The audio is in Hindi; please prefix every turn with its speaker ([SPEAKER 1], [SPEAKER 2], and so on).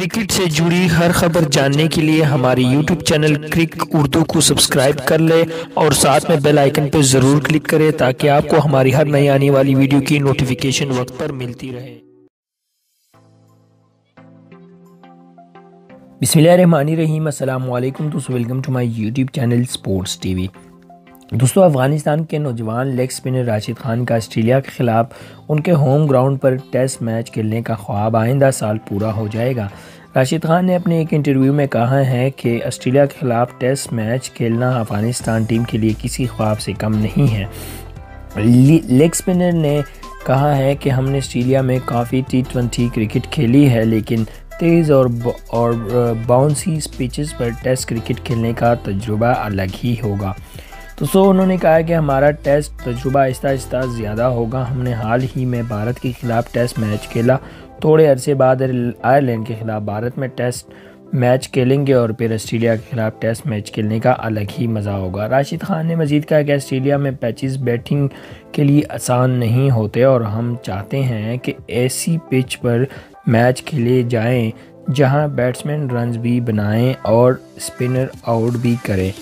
[SPEAKER 1] क्रिकेट से जुड़ी हर खबर जानने के लिए हमारे यूट्यूब चैनल क्रिक उर्दू को सब्सक्राइब कर ले और साथ में बेल आइकन पर ज़रूर क्लिक करें ताकि आपको हमारी हर नई आने वाली वीडियो की नोटिफिकेशन वक्त पर मिलती रहे। अस्सलाम वालेकुम दोस्तों welcome to my YouTube channel sports TV दोस्तों, अफ़गानिस्तान के नौजवान लेग स्पिनर राशिद खान का ऑस्ट्रेलिया के ख़िलाफ़ उनके होम ग्राउंड पर टेस्ट मैच खेलने का ख्वाब आइंदा साल पूरा हो जाएगा। राशिद खान ने अपने एक इंटरव्यू में कहा है कि ऑस्ट्रेलिया के ख़िलाफ़ टेस्ट मैच खेलना अफ़गानिस्तान टीम के लिए किसी ख्वाब से कम नहीं है। लेग स्पिनर ने कहा है कि हमने ऑस्ट्रेलिया में काफ़ी टी ट्वेंटी क्रिकेट खेली है, लेकिन तेज़ और और बाउंसी पिचेस पर टेस्ट क्रिकेट खेलने का तजुर्बा अलग ही होगा। तो सो उन्होंने कहा कि हमारा टेस्ट तजुर्बा आहिस्ता आहिस्ता ज़्यादा होगा। हमने हाल ही में भारत के ख़िलाफ़ टेस्ट मैच खेला। थोड़े अरसे बाद आयरलैंड के ख़िलाफ़ भारत में टेस्ट मैच खेलेंगे और फिर ऑस्ट्रेलिया के खिलाफ टेस्ट मैच खेलने का अलग ही मज़ा होगा। राशिद खान ने मजीद कहा कि ऑस्ट्रेलिया में पैचेस बैटिंग के लिए आसान नहीं होते और हम चाहते हैं कि ऐसी पिच पर मैच खेले जाएँ जहाँ बैट्समैन रन्स भी बनाएँ और स्पिनर आउट भी करें।